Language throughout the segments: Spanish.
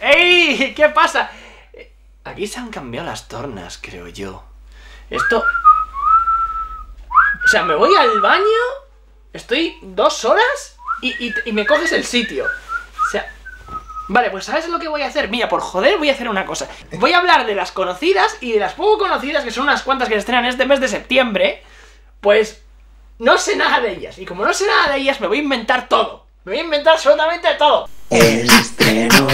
¡Ey! ¿Qué pasa? Aquí se han cambiado las tornas, creo yo. Esto... O sea, me voy al baño, estoy dos horas y, y- y me coges el sitio. O sea... Vale, pues ¿sabes lo que voy a hacer? Mira, por joder voy a hacer una cosa. Voy a hablar de las conocidas y de las poco conocidas, que son unas cuantas que se estrenan este mes de septiembre. Pues no sé nada de ellas. Y como no sé nada de ellas, me voy a inventar todo. Me voy a inventar absolutamente todo. Estrenos.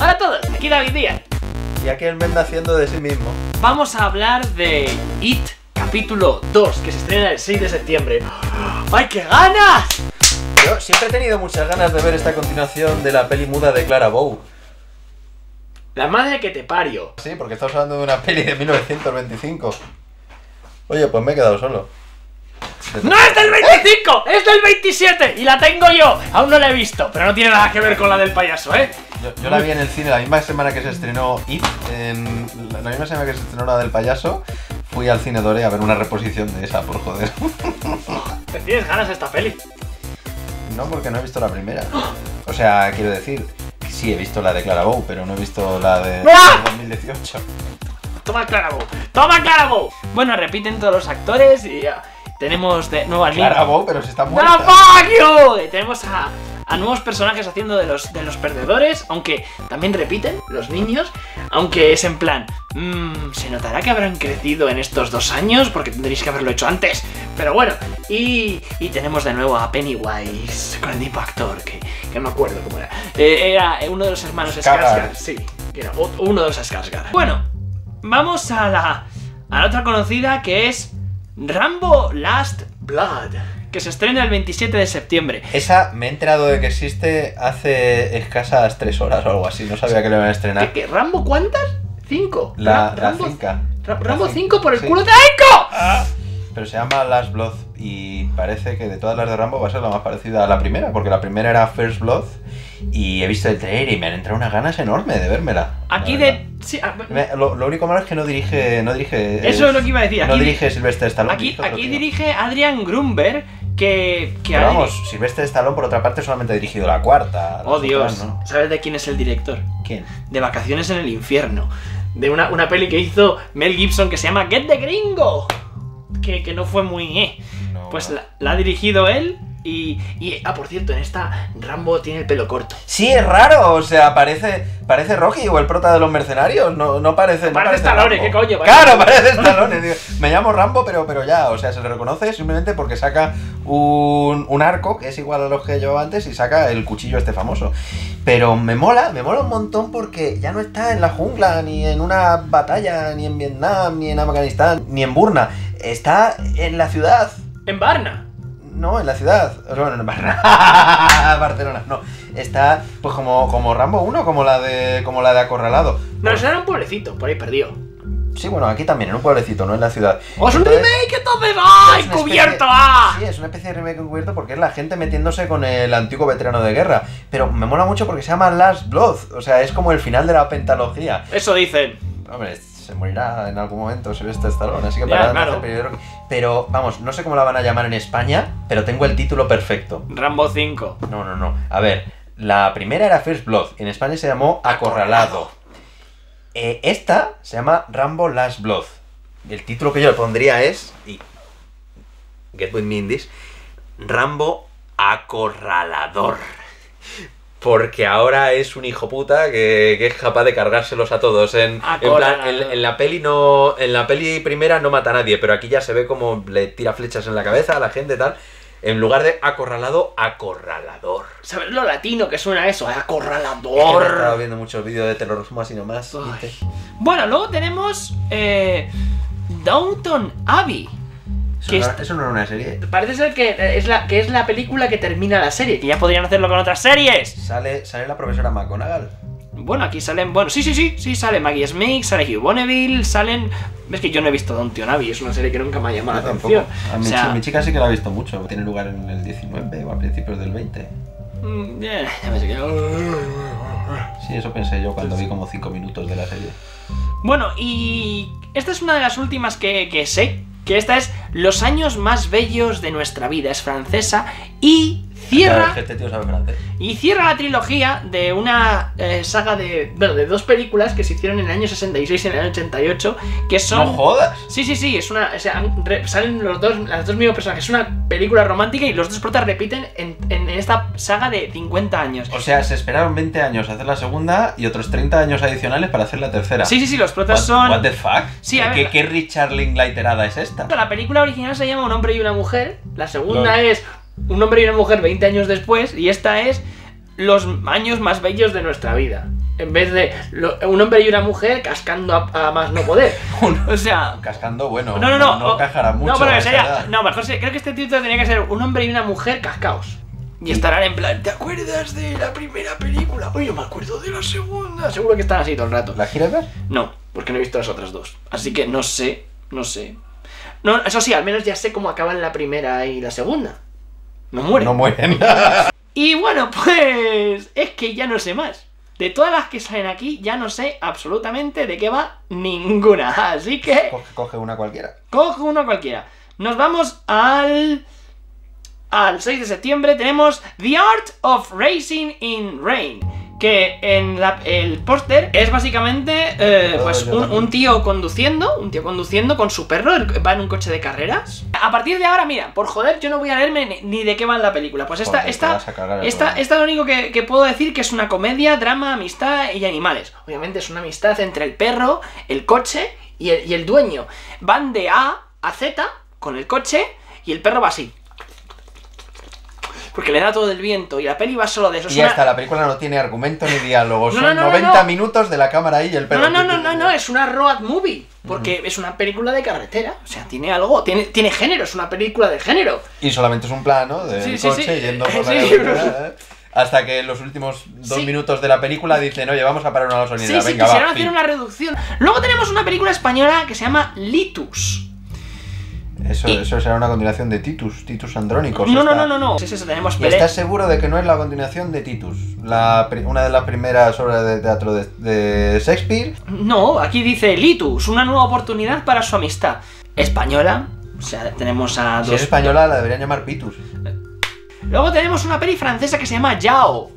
Hola a todos, aquí David Díaz. Y aquí el Menda haciendo de sí mismo. Vamos a hablar de It capítulo 2, que se estrena el 6 de septiembre. ¡Ay, qué ganas! Yo siempre he tenido muchas ganas de ver esta continuación de la peli muda de Clara Bow. La madre que te parió. Sí, porque estamos hablando de una peli de 1925. Oye, pues me he quedado solo. ¡No es del 25! ¡Es del 27! ¡Y la tengo yo! Aún no la he visto, pero no tiene nada que ver con la del payaso, ¿eh? Yo, yo la vi en el cine la misma semana que se estrenó It, en la, la misma semana que se estrenó la del payaso, fui al cine Dore a ver una reposición de esa, por joder. ¿Te tienes ganas de esta peli? No, porque no he visto la primera. O sea, quiero decir, sí he visto la de Clara Bow, pero no he visto la de ¡Ah! 2018. ¡Toma Clarabo! ¡Toma Clarabo! Bueno, repiten todos los actores y ya. Tenemos de nuevas Clara Bow, pero si está ¡No, muerta. fuck you! Y tenemos a, a nuevos personajes haciendo de los, de los perdedores, aunque también repiten los niños, aunque es en plan, mmm, se notará que habrán crecido en estos dos años porque tendréis que haberlo hecho antes. Pero bueno, y, y tenemos de nuevo a Pennywise con el mismo actor, que, que no me acuerdo cómo era. Eh, era uno de los hermanos Skarsgård. Sí, que era uno de los Skarsgård. Bueno, vamos a la, a la otra conocida que es Rambo Last Blood, que se estrena el 27 de septiembre. Esa me he enterado de que existe hace escasas tres horas o algo así. No sabía que lo iban a ¿Qué, estrenar. qué, ¿Rambo cuántas? ¿Cinco? La, Ra- la Rambo, finca. Ra- La Rambo fin- 5 por el sí. culo de Aiko. Pero se llama Last Blood y parece que de todas las de Rambo va a ser la más parecida a la primera, porque la primera era First Blood y he visto el trailer y me han entrado unas ganas enormes de vérmela. Aquí de... sí, ah, Me- Lo, lo único malo es que no dirige. No dirige Eso es lo que iba a decir. No dirige Sylvester Stallone. aquí, dirige aquí Adrian Grunberg, que... que Pero vamos, Sylvester Stallone por otra parte solamente ha dirigido la cuarta. Oh Dios, otras no. ¿sabes de quién es el director? ¿Quién? De Vacaciones en el Infierno. De una, una peli que hizo Mel Gibson que se llama Get the Gringo. Que, que no fue muy... Eh. No. Pues la, la ha dirigido él y, y... Ah, por cierto, en esta Rambo tiene el pelo corto. Sí, es raro, o sea, parece, parece Rocky o el prota de los mercenarios, no, no parece... no Parece Stallone. ¿qué coño? Parece- Claro, parece Stallone, tío. Me llamo Rambo, pero, pero ya, o sea, se le reconoce simplemente porque saca un, un arco que es igual a los que llevaba antes y saca el cuchillo este famoso. Pero me mola, me mola un montón porque ya no está en la jungla, ni en una batalla, ni en Vietnam, ni en Afganistán, ni en Burna. Está en la ciudad, En Varna. No, en la ciudad. Bueno, en Barcelona. Barcelona, no. Está, pues como, como Rambo 1, como la de. como la de Acorralado. No, eso era un pueblecito, por ahí perdido. Sí, bueno, aquí también, en un pueblecito, no en la ciudad. ¡Oh, es un remake entonces! ¡Ay, es una cubierto! especie- ¡Ah! Sí, es una especie de remake encubierto porque es la gente metiéndose con el antiguo veterano de guerra. Pero me mola mucho porque se llama Last Blood. O sea, es como el final de la pentalogía. Eso dicen. Hombre, se morirá en algún momento Sylvester Stallone, así que Ya, para claro. hacer Pero vamos, no sé cómo la van a llamar en España, pero tengo el título perfecto. Rambo 5. No, no, no. A ver, la primera era First Blood. En España se llamó Acorralado. Eh, esta se llama Rambo Last Blood. El título que yo le pondría es. Y, get with me in this, Rambo Acorralador. Porque ahora es un hijo puta que, que es capaz de cargárselos a todos. En, en, plan, Acorralador. en- en la peli no. En la peli primera no mata a nadie, pero aquí ya se ve como le tira flechas en la cabeza a la gente y tal. En lugar de acorralado, acorralador. ¿Sabes lo latino que suena eso? Es que ¡Acorralador! viendo muchos vídeos de terrorismo así nomás. Bueno, luego tenemos. Eh, Downton Abbey. Eso, Que no, es- eso no era una serie. Parece ser que es, la, que es la película que termina la serie, que ya podrían hacerlo con otras series. Sale, sale la profesora McGonagall. Bueno, aquí salen. Bueno, sí, sí, sí, sí, sale Maggie Smith, sale Hugh Bonneville, salen. Ves que yo no he visto Downton Abbey, es una serie que nunca me ha llamado Yo la tampoco. atención. A O sea, mi chica sí que la ha visto mucho. Tiene lugar en el 19 o a principios del 20. mm, eh, ya me sé que- Sí, eso pensé yo cuando vi como 5 minutos de la serie. Bueno, y esta es una de las últimas que, que sé que esta es Los años más bellos de nuestra vida, es francesa y cierra Este tío sabe francés. y cierra la trilogía de una eh, saga de bueno, de dos películas que se hicieron en el año 66 y en el año 88, que son No jodas. Sí, sí, sí, es una. O sea, salen los dos, las dos mismos personajes. Es una película romántica y los dos protas repiten en, en esta saga de 50 años. O sea, se esperaron 20 años a hacer la segunda y otros 30 años adicionales para hacer la tercera. Sí, sí, sí, los What, protas son. what the fuck? Sí, a ¿Qué, ver- qué Richard Linklaterada es esta? La película original se llama Un hombre y una mujer. La segunda es Un hombre y una mujer 20 años después. Y esta es Los años más bellos de nuestra vida. En vez de lo- un hombre y una mujer cascando a, a más no poder. O sea. Cascando, bueno. No, no, no. No, o- cajará mucho. No, pero sería-. No, mejor se- creo que este título tenía que ser un hombre y una mujer cascaos. Y estarán en plan, ¿te acuerdas de la primera película? Oye, yo me acuerdo de la segunda. Seguro que están así todo el rato. ¿La quieres ver? No, porque no he visto las otras dos. Así que no sé, no sé. No, eso sí, al menos ya sé cómo acaban la primera y la segunda. No mueren. No mueren. Y bueno, pues es que ya no sé más. De todas las que salen aquí, ya no sé absolutamente de qué va ninguna. Así que coge, coge una cualquiera. cojo uno cualquiera. Nos vamos al. Al 6 de septiembre tenemos The Art of Racing in Rain. Que en la- el póster es básicamente eh, Oh, pues un, tío conduciendo, un tío conduciendo con su perro, va en un coche de carreras. A partir de ahora, mira, por joder, yo no voy a leerme ni, de qué va en la película. Pues esta, Porque esta, esta, esta lo único que, que puedo decir que es una comedia, drama, amistad y animales. Obviamente es una amistad entre el perro, el coche y el, y el dueño. Van de A a Z con el coche y el perro va así. Porque le da todo el viento y la peli va solo de eso. Y ya una- está, la película no tiene argumento ni diálogo. No, Son no, no, no, 90 no. minutos de la cámara ahí y el perro. No, no, no, no, no, es una road movie. Porque es una película de carretera. O sea, tiene algo, tiene, tiene género, es una película de género. Y solamente es un plano del Sí, sí, coche sí. yendo por la Sí. carretera, ¿eh? Hasta que en los últimos dos Sí. minutos de la película dicen, oye, vamos a parar una Sí, gasolinera. sí, Venga, quisieron va. hacer fin". una reducción. Luego tenemos una película española que se llama Litus. Eso, y- eso será una continuación de Titus, Titus Andrónicos. No, no, no, no, no. Es eso, tenemos ¿Y pele- estás seguro de que no es la continuación de Titus? La, una de las primeras obras de teatro de, de Shakespeare. No, aquí dice Litus, una nueva oportunidad para su amistad. Española. O sea, tenemos a Si dos. es española, la deberían llamar Pitus. Luego tenemos una peli francesa que se llama Yao.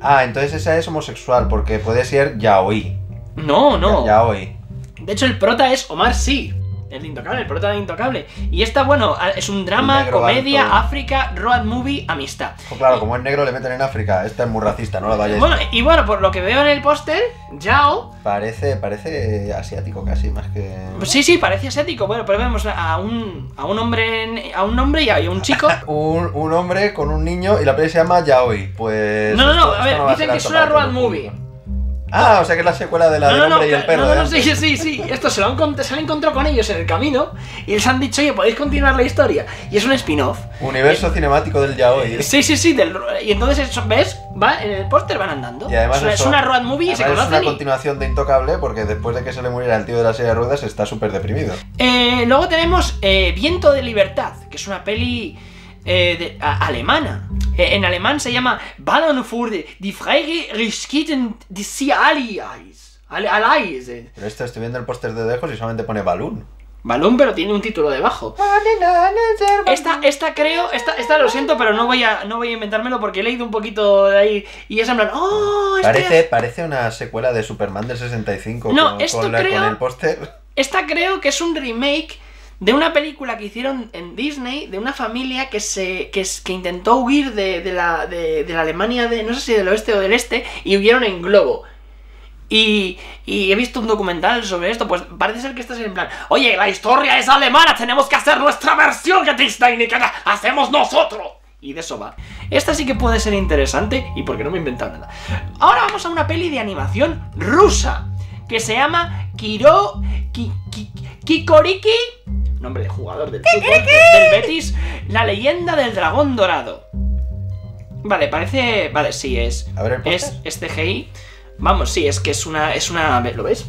Ah, entonces esa es homosexual, porque puede ser Yaoi. No, no. Ya- Yaoi. De hecho, el prota es Omar Sy. El de Intocable, el prota de Intocable. Y esta, bueno, es un drama, comedia, alto. África, road movie, amistad. Pues claro, como es negro le meten en África. Esta es muy racista, no la vayáis. Bueno, y bueno, por lo que veo en el póster, Yao. Parece, parece asiático casi, más que... Sí, sí, parece asiático. Bueno, pero vemos a un, a un hombre en- a un hombre y a, y un chico. Un, un hombre con un niño y la peli se llama Yaoi. Pues... No, no, no, esto- a ver, dicen que es una road movie. público. Ah, o sea que es la secuela de la No, del no, no, hombre y el no, perro. no, no, sí, sí, sí. Esto se lo han, se han encontrado con ellos en el camino y les han dicho, oye, podéis continuar la historia. Y es un spin-off. Universo cinemático del Yaoi. Sí, sí, sí. del- y entonces, eso, ¿ves? Va, en el póster van andando. Y además es, una, eso- es una road movie y se además es una conocen. y- continuación de Intocable porque después de que se le muriera el tío de la silla de ruedas está súper deprimido. Eh, luego tenemos eh, Viento de Libertad, que es una peli eh, de- a- alemana. Eh, en alemán se llama Ballon für die freie Riskiten des Allies. Allies. eh. Pero esto estoy viendo el póster de lejos y solamente pone Balloon. Balón, pero tiene un título debajo. Esta, esta creo, esta, esta lo siento, pero no voy a, no voy a inventármelo porque he leído un poquito de ahí y es en plan, oh, este- Parece, parece una secuela de Superman del 65 No, con, esto con la- creo- con el póster. Esta creo que es un remake de una película que hicieron en Disney de una familia que se que, intentó huir de, de la, de, la Alemania de no sé si del oeste o del este y huyeron en globo. Y, y he visto un documental sobre esto, pues parece ser que estás en plan, oye, la historia es alemana, tenemos que hacer nuestra versión que Disney ni que hacemos nosotros. Y de eso va. Esta sí que puede ser interesante y porque no me he inventado nada. Ahora vamos a una peli de animación rusa que se llama Kiro Ki- Ki- Kikoriki, nombre de jugador del fútbol del Betis, la leyenda del dragón dorado. Vale, parece, vale, sí es A ver el es, es CGI. Vamos, sí, es que es una es una, ¿lo ves?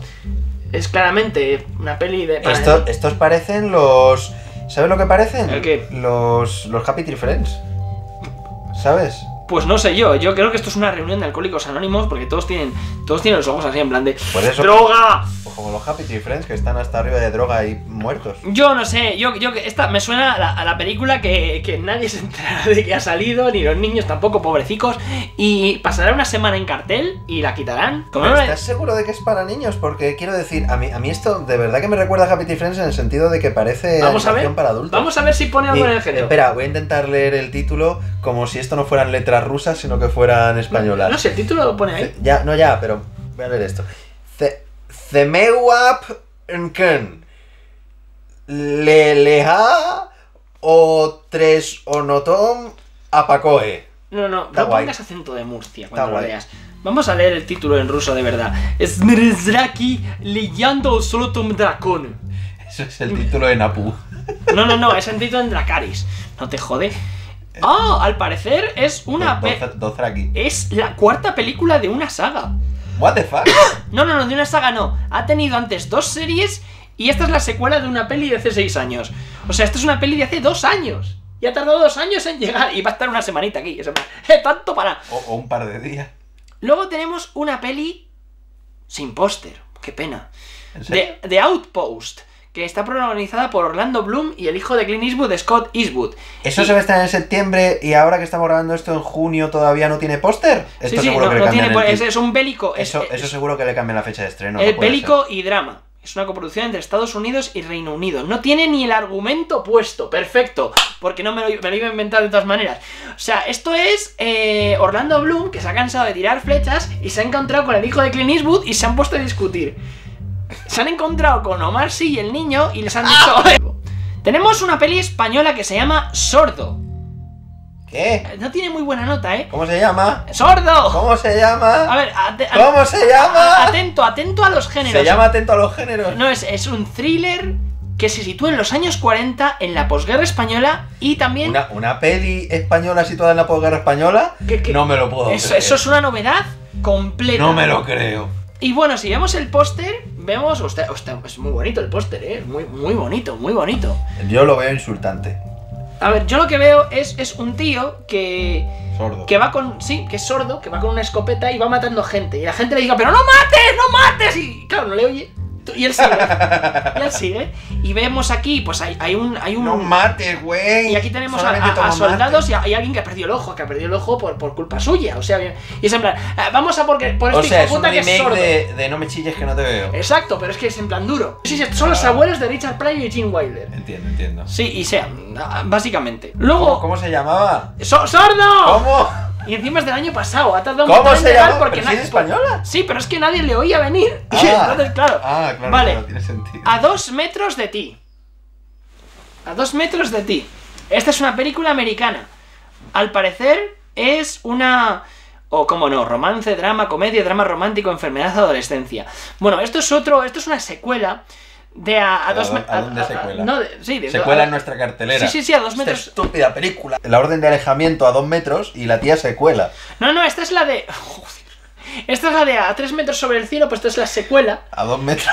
Es claramente una peli de Esto- estos parecen los. ¿Sabes lo que parecen? ¿El qué? Los, los Happy Tree Friends. ¿Sabes? Pues no sé yo, yo creo que esto es una reunión de alcohólicos anónimos porque todos tienen, todos tienen los ojos así en plan de eso- ¡Droga! O como los Happy Tree Friends que están hasta arriba de droga y muertos. Yo no sé, yo, yo esta me suena a la, a la película que, que nadie se enterará de que ha salido, ni los niños tampoco, pobrecicos, y pasará una semana en cartel y la quitarán. Como no ¿Estás seguro de que es para niños? Porque quiero decir, a mí, a mí esto de verdad que me recuerda a Happy Tree Friends en el sentido de que parece Vamos a ver, para adultos. vamos a ver si pone algo Y, en el género. Espera, voy a intentar leer el título como si esto no fueran letras rusas, sino que fueran españolas. No sé, el título lo pone ahí. Ya, no, ya, pero voy a leer esto. Cemewap Nken. Leleha o tres onotom apacoe. No, no, no pongas acento de Murcia cuando lo leas. Vamos a leer el título en ruso de verdad. Smrzraki leyendo solotum dracon. Eso es el título de Napu. No, no, no, es el título en Dracaris. No te jode. Ah, al parecer es una Dothraki. es la cuarta película de una saga. What the fuck? No, no, no, de una saga no. Ha tenido antes dos series y esta es la secuela de una peli de hace seis años. O sea, esta es una peli de hace dos años. Y ha tardado dos años en llegar y va a estar una semanita aquí. "Eh, tanto para. O, o un par de días. Luego tenemos una peli sin póster. Qué pena. ¿En serio? De The Outpost, que está protagonizada por Orlando Bloom y el hijo de Clint Eastwood, Scott Eastwood. Eso Y- se va a estar en septiembre y ahora que estamos grabando esto en junio todavía no tiene póster. Sí, Esto sí, seguro no, que le no cambian tiene, el es, un bélico. es- Eso, es- eso seguro que le cambian la fecha de estreno. es no bélico y drama. Es una coproducción entre Estados Unidos y Reino Unido. No tiene ni el argumento puesto. Perfecto. Porque no me lo, me lo iba a inventar de todas maneras. O sea, esto es eh, Orlando Bloom que se ha cansado de tirar flechas y se ha encontrado con el hijo de Clint Eastwood y se han puesto a discutir. Se han encontrado con Omar Sy y el niño y les han dicho... Tenemos una peli española que se llama Sordo. ¿Qué? No tiene muy buena nota, ¿eh? ¿Cómo se llama? ¡Sordo! ¿Cómo se llama? A ver, ¿Cómo se llama? atento, atento a los géneros. Se llama Atento a los géneros. No, es, es un thriller que se sitúa en los años 40 en la posguerra española y también... Una, una peli española situada en la posguerra española. ¿Qué- qué? No me lo puedo eso, creer. eso es una novedad completa. No me lo creo. Y bueno, si vemos el póster, vemos... Hostia, hostia, es muy bonito el póster, ¿eh? Muy, muy bonito, muy bonito. Yo lo veo insultante. A ver, yo lo que veo es, es un tío que... Sordo. Que va con. Sí, que es sordo, que va con una escopeta y va matando gente. Y la gente le diga, pero no mates, no mates. Y claro, no le oye. Y él sigue. y él sigue. Y vemos aquí, pues hay, hay un. Hay un No mates, güey. y aquí tenemos a, Solamente a- a soldados y a- hay alguien que ha perdido el ojo, que ha perdido el ojo por, por culpa suya. O sea, bien- y es en plan, "Ah, vamos a porque, por O este sea, hijo es un puta que es remake sordo. de, de No me chilles que no te veo. Exacto, pero es que es en plan duro. Sí, sí, son los abuelos de Richard Pryor y Jim Wilder. Entiendo, entiendo. Sí, y sea, básicamente. Luego. ¿Cómo, cómo se llamaba? ¡So- ¡Sordo! ¿Cómo? Y encima es del año pasado, ha tardado ¿Cómo se llama? porque ¿Pero si es nadie- española? Sí, pero es que nadie le oía venir. Ah. entonces, claro. Ah, claro, Vale. claro, tiene sentido. A dos metros de ti. A dos metros de ti. Esta es una película americana. Al parecer es una... O como no, romance, drama, comedia, drama romántico, enfermedad, adolescencia. Bueno, esto es otro, esto es una secuela de a, a ¿A dos dó- me- a dónde secuela? no, de- sí, de- a- en nuestra cartelera. Sí, sí, sí, a dos Esta metros. estúpida película. La orden de alejamiento a dos metros y la tía secuela. No, no, esta es la de. Joder. Esta es la de a tres metros sobre el cielo, pues esta es la secuela. A dos metros.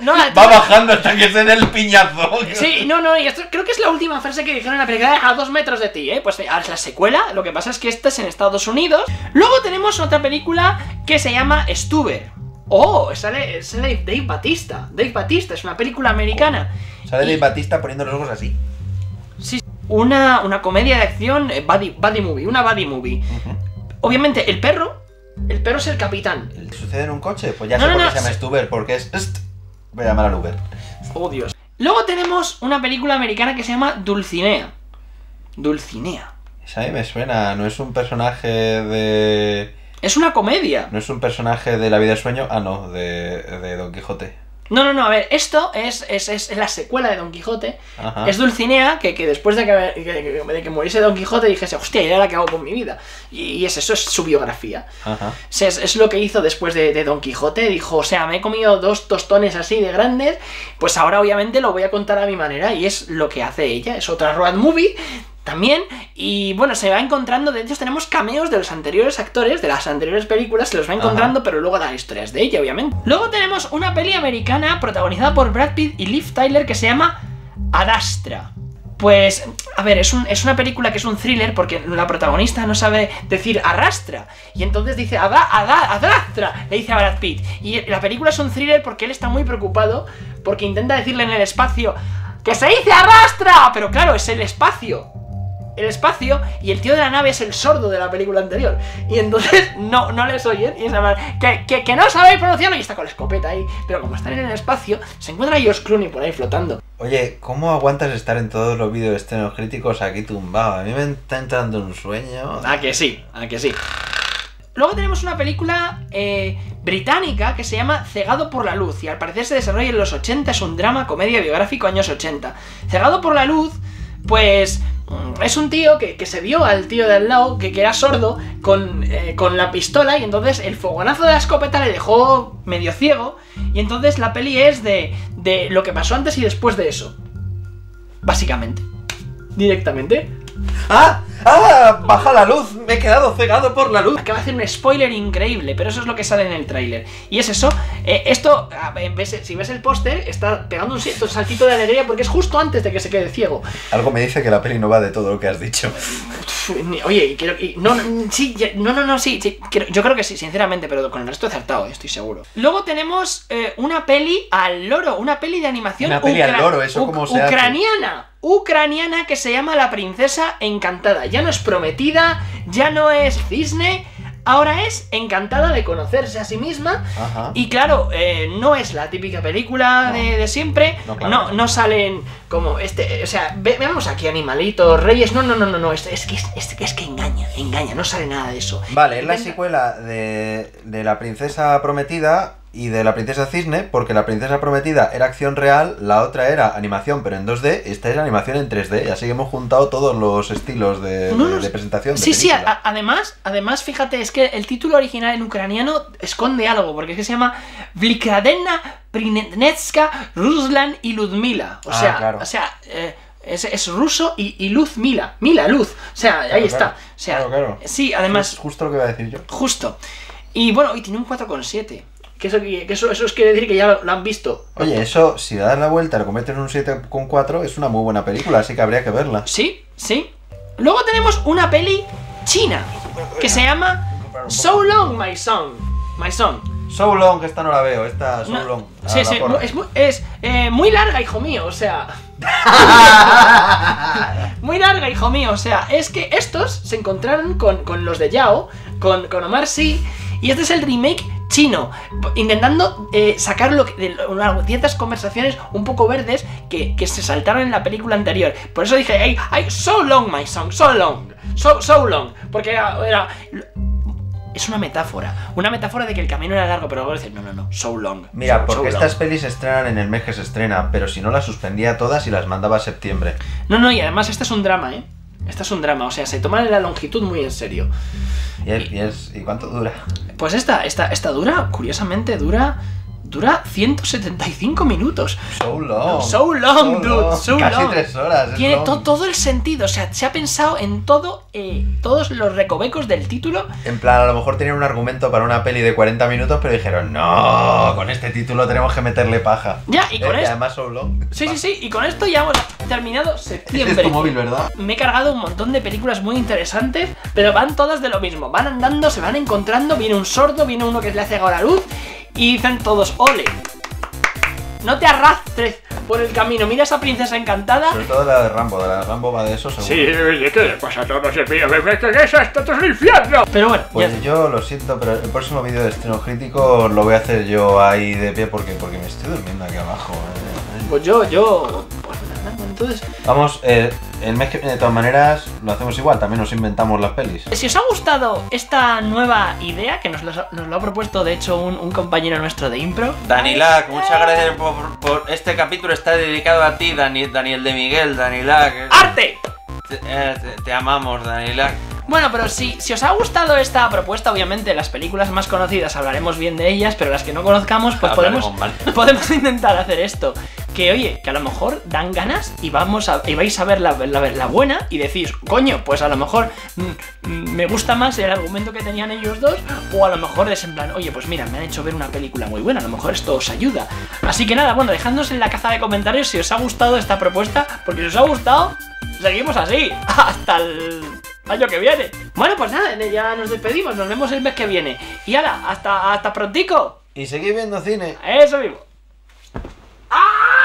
No, la- Va bajando hasta que se dé el piñazo. Sí, no, no, y esto creo que es la última frase que dijeron en la película, a dos metros de ti, ¿eh? Pues ahora es la secuela, lo que pasa es que esta es en Estados Unidos. Luego tenemos otra película que se llama Stuber. Oh, sale, sale Dave Batista. Dave Batista, es una película americana. Sale Y- Dave Batista poniendo los ojos así. Sí, una, una comedia de acción, eh, buddy, buddy movie, una buddy movie. Obviamente, el perro, el perro es el capitán. ¿Sucede en un coche? Pues ya No, sé no, por qué no, se llama sí. Stuber, porque es... Voy a llamar al Uber. Oh, Dios. Luego tenemos una película americana que se llama Dulcinea. Dulcinea. Esa a mí me suena, no es un personaje de... Es una comedia. No es un personaje de La vida de sueño, ah no, de, de Don Quijote. No, no, no, a ver, esto es, es, es la secuela de Don Quijote. Ajá. Es Dulcinea, que, que después de que, que- que- de que muriese Don Quijote dijese, hostia, ¿y ahora qué hago con mi vida? Y, y es eso, es su biografía. Ajá. Es, es lo que hizo después de, de Don Quijote. Dijo, o sea, me he comido dos tostones así de grandes, pues ahora obviamente lo voy a contar a mi manera. Y es lo que hace ella. Es otra road movie también. Y bueno, se va encontrando, de hecho tenemos cameos de los anteriores actores, de las anteriores películas, se los va encontrando, pero luego da historias de ella, obviamente. Luego tenemos una peli americana protagonizada por Brad Pitt y Liv Tyler que se llama Adastra. Pues, a ver, es, un- es una película que es un thriller porque la protagonista no sabe decir arrastra. Y entonces dice ada, ada, adrastra, le dice a Brad Pitt. Y la película es un thriller porque él está muy preocupado porque intenta decirle en el espacio que se dice arrastra. Pero claro, es el espacio. El espacio y el tío de la nave es el sordo de la película anterior. Y entonces no, no les oyen. Y es la man- que, que, que no sabéis pronunciarlo y está con la escopeta ahí. Pero como están en el espacio, se encuentra Josh Clooney por ahí flotando. Oye, ¿cómo aguantas estar en todos los vídeos estrenos críticos aquí tumbado? A mí me está entrando un sueño. A que sí, a que sí. Luego tenemos una película eh, británica que se llama Cegado por la Luz y al parecer se desarrolla en los 80, es un drama, comedia biográfico años 80. Cegado por la Luz, pues mm, es un tío que, que se vio al tío de al lado, que, que era sordo, con, eh, con la pistola y entonces el fogonazo de la escopeta le dejó medio ciego y entonces la peli es de, de lo que pasó antes y después de eso. Básicamente. Directamente. ¡Ah! ¡Ah! ¡Baja la luz! Me he quedado cegado por la luz. Acaba de hacer un spoiler increíble, pero eso es lo que sale en el tráiler. Y es eso. eh, esto, a ver, ves- si ves el póster, está pegando un, un saltito de alegría porque es justo antes de que se quede ciego. Algo me dice que la peli no va de todo lo que has dicho. Oye, y quiero, y- no, no, sí, ya- no, no, no, sí, sí, creo- yo creo que sí, sinceramente, pero con el resto he acertado, eh, estoy seguro. Luego tenemos eh, una peli al loro, una peli de animación Una peli al loro, ¿eso uc- cómo se hace? ucraniana, ucraniana que se llama La Princesa Encantada. Ya no es prometida, ya no es cisne, ahora es encantada de conocerse a sí misma. Ajá. Y claro, eh, no es la típica película No. de, de siempre. No, No, claro. no, salen como este. O sea, ve- veamos aquí animalitos, reyes. No, no, no, no, no. Es, es que, es, es- que engaña, engaña. No sale nada de eso. Vale, es la secuela de, de La Princesa Prometida y de La Princesa Cisne, porque La Princesa Prometida era acción real, la otra era animación, pero en 2D, esta es animación en 3D, y así que hemos juntado todos los estilos de, No, de- no, de presentación. de Sí, sí, a- además, además, fíjate, es que el título original en ucraniano esconde algo, porque es que se llama Vlikradena Prinetska Ruslan y Ludmila. O Ah, sea, claro. o sea, eh, es, es ruso y, y Luz Mila. Mila, Luz. O sea, ahí Claro, está. O sea, sí, además, Es justo lo que iba a decir yo. justo. Y bueno, y tiene un 4,7. Que eso, que eso, eso es quiere decir que ya lo, han visto. Oye, eso, si le das la vuelta y lo conviertes en un 7,4, es una muy buena película, así que habría que verla. Sí, sí. Luego tenemos una peli china que se llama So Long, My Son. My Son. So Long, esta no la veo, esta So No, Long. sí, sí, es, muy, es eh, muy larga, hijo mío, o sea. muy larga, hijo mío, o sea, es que estos se encontraron con, con los de Yao, con, con Omar Sy, y este es el remake chino, intentando eh, sacar lo que- de una- ciertas conversaciones un poco verdes que, que se saltaron en la película anterior. Por eso dije, ay, ay, so long, my son, so long, so, so long, porque era, era- es una metáfora, una metáfora de que el camino era largo, pero luego dicen, no, no, no, so long. Mira, so- so porque long". estas pelis se estrenan en el mes que se estrena, pero si no las suspendía todas y las mandaba a septiembre. No, no, y además este es un drama, ¿eh? Este es un drama, o sea, se toman la longitud muy en serio. ¿Y, es, y, es- ¿y cuánto dura? Pues esta, esta, esta dura, curiosamente, dura. Dura 175 minutos. So long. So long, dude, so Casi long. tres horas. es Tiene to- todo el sentido, o sea, se ha pensado en todo, eh, todos los recovecos del título. En plan, a lo mejor tenían un argumento para una peli de 40 minutos, pero dijeron, no, con este título tenemos que meterle paja. Ya, y con Eh, esto. además so long. Sí, sí, sí, y con esto ya hemos terminado Ese es septiembre. tu móvil, ¿verdad? Me he cargado un montón de películas muy interesantes, pero van todas de lo mismo. Van andando, se van encontrando, viene un sordo, viene uno que le ha cegado la luz y dicen todos, ole. No te arrastres por el camino. Mira esa princesa encantada. Sobre todo la de Rambo, de la de Rambo va de eso, seguro. Sí, oye, ¿qué le pasa a todos? El mío, ¿qué es esto? Esto es el infierno. Pero bueno, ya Pues yo lo siento, pero el próximo vídeo de estreno crítico lo voy a hacer yo ahí de pie porque, porque me estoy durmiendo aquí abajo. eh. Pues yo, yo. Entonces. Vamos, eh, el mes que viene de todas maneras lo hacemos igual, también nos inventamos las pelis. Si os ha gustado esta nueva idea, que nos lo, nos lo ha propuesto de hecho un, un compañero nuestro de impro. Danilac, muchas gracias por, por- Este capítulo está dedicado a ti, Dani- Daniel de Miguel, Danilac. ¡Arte! Te, eh, te- te amamos, Danilac. Bueno, pero si, si os ha gustado esta propuesta, obviamente las películas más conocidas hablaremos bien de ellas, pero las que no conozcamos, pues podemos, mal. podemos intentar hacer esto. Que oye, que a lo mejor dan ganas y vamos a, y vais a ver la, la- la buena y decís, coño, pues a lo mejor mm, mm, me gusta más el argumento que tenían ellos dos, o a lo mejor es en plan, oye, pues mira, me han hecho ver una película muy buena, a lo mejor esto os ayuda. Así que nada, bueno, dejadnos en la caza de comentarios si os ha gustado esta propuesta, porque si os ha gustado, seguimos así, hasta el año que viene. Bueno, pues nada, ya nos despedimos, nos vemos el mes que viene. Y ala, hasta, hasta prontico. Y seguid viendo cine. Eso mismo. ¡Ah!